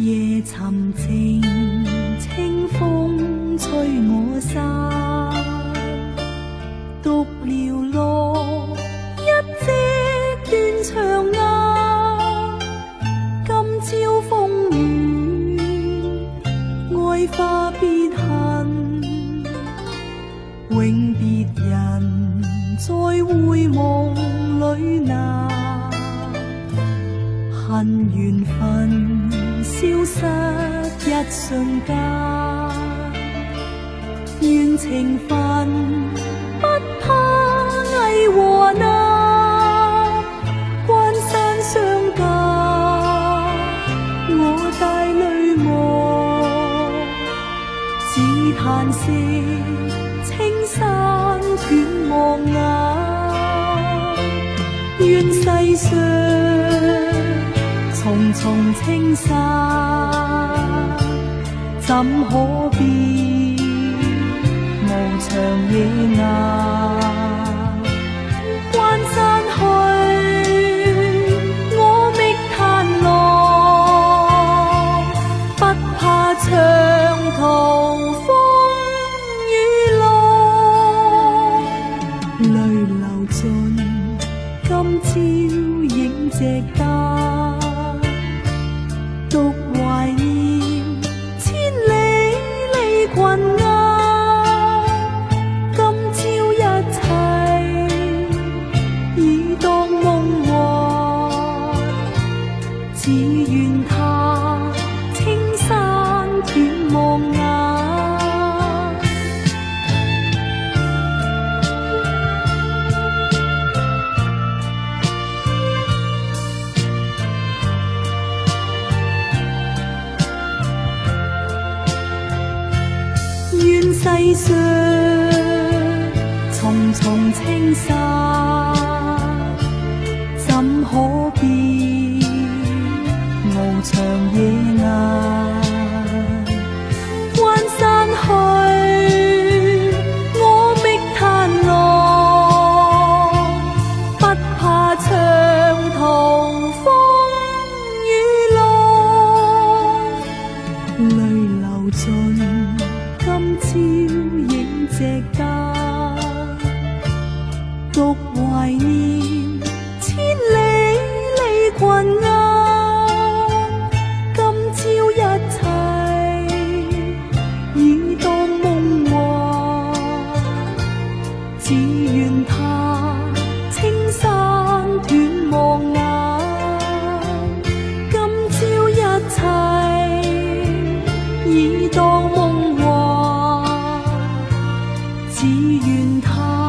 夜沉静，清风吹我衫，独寥落一夕断肠雁。今朝风雨，爱花别恨，永别人，在回梦里难。恨缘分消失一瞬间，愿情分不怕危和难，关山相隔，我带泪望，只叹息青山断望眼，愿世上。重重青山，怎可辨无常野难？关山去，我觅炭狼，不怕长途风雨浪，泪流尽，今朝影只单。独怀念千里离群雁，今朝一切已当梦幻，只愿叹青山断望眼。世上重重青山，怎可辨无常野岩？关山去，我觅炭狼，不怕长途风雨浪，泪流尽。今朝影只家，独怀念千里离群雁。今朝一切已当梦幻，只愿他只愿他。